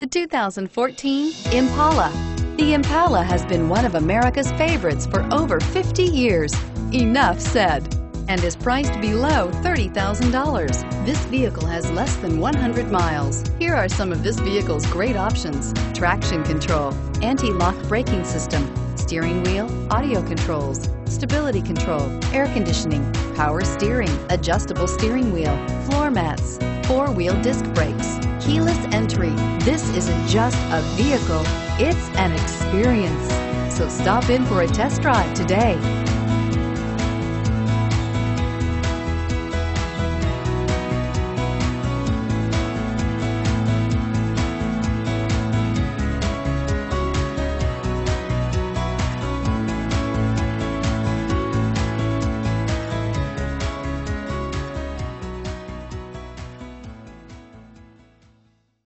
The 2014 Impala. The Impala has been one of America's favorites for over 50 years. Enough said. And is priced below $30,000. This vehicle has less than 100 miles. Here are some of this vehicle's great options. Traction control, anti-lock braking system, steering wheel, audio controls, stability control, air conditioning, power steering, adjustable steering wheel, floor mats, four-wheel disc brakes, keyless entry. This isn't just a vehicle, it's an experience. So stop in for a test drive today.